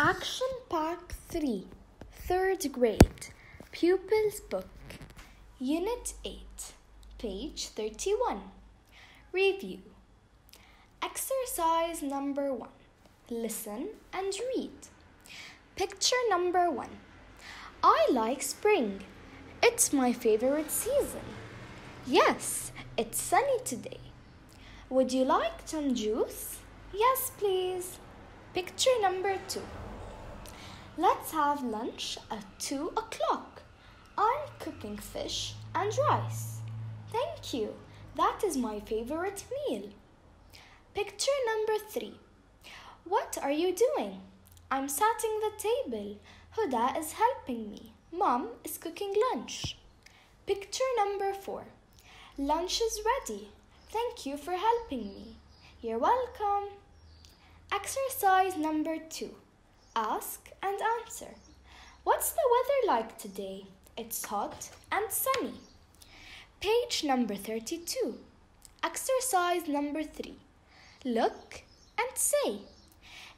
Action Pack 3, 3rd grade, Pupils Book, Unit 8, page 31. Review. Exercise number 1. Listen and read. Picture number 1. I like spring. It's my favorite season. Yes, it's sunny today. Would you like some juice? Yes, please. Picture number 2. Let's have lunch at 2 o'clock. I'm cooking fish and rice. Thank you. That is my favorite meal. Picture number 3. What are you doing? I'm setting the table. Huda is helping me. Mom is cooking lunch. Picture number 4. Lunch is ready. Thank you for helping me. You're welcome. Exercise number 2. Ask and answer. What's the weather like today? It's hot and sunny. Page number 32. Exercise number 3. Look and say.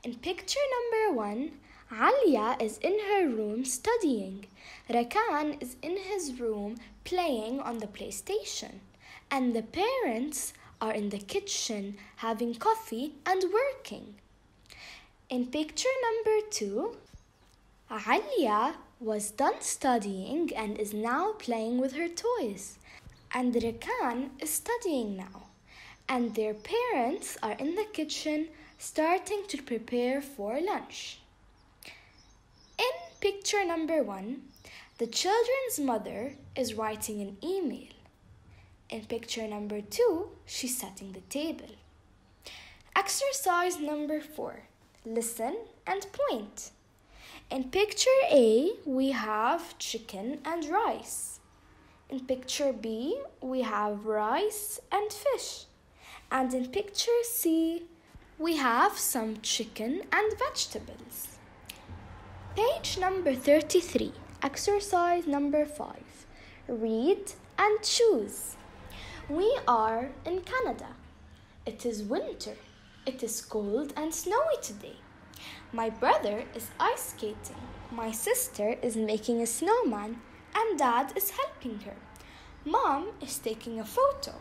In picture number 1, Alia is in her room studying. Rakan is in his room playing on the PlayStation. And the parents are in the kitchen having coffee and working. In picture number two, Alia was done studying and is now playing with her toys. And Rakan is studying now. And their parents are in the kitchen starting to prepare for lunch. In picture number one, the children's mother is writing an email. In picture number two, she's setting the table. Exercise number four listen, and point. In picture A, we have chicken and rice. In picture B, we have rice and fish. And in picture C, we have some chicken and vegetables. Page number 33, exercise number 5. Read and choose. We are in Canada. It is winter. It is cold and snowy today. My brother is ice skating. My sister is making a snowman, and dad is helping her. Mom is taking a photo.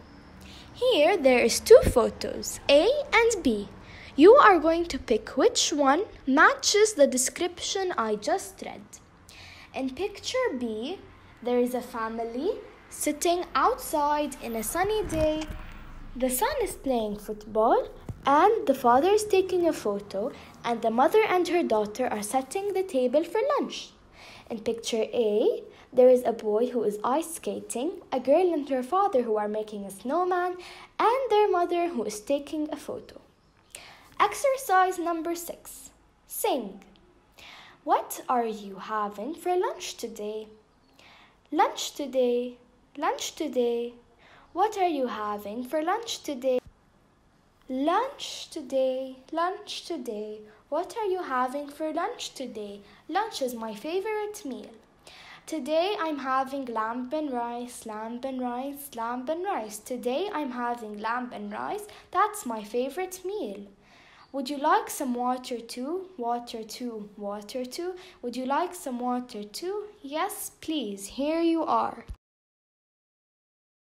Here there is two photos, A and B. You are going to pick which one matches the description I just read. In picture B, there is a family sitting outside in a sunny day. The son is playing football and the father is taking a photo, and the mother and her daughter are setting the table for lunch. In picture A, there is a boy who is ice skating, a girl and her father who are making a snowman, and their mother who is taking a photo. Exercise number six Sing. What are you having for lunch today? Lunch today, lunch today. What are you having for lunch today? Lunch today, lunch today. What are you having for lunch today? Lunch is my favorite meal. Today I'm having lamb and rice, lamb and rice, lamb and rice. Today I'm having lamb and rice. That's my favorite meal. Would you like some water too? Water too, water too. Would you like some water too? Yes, please. Here you are.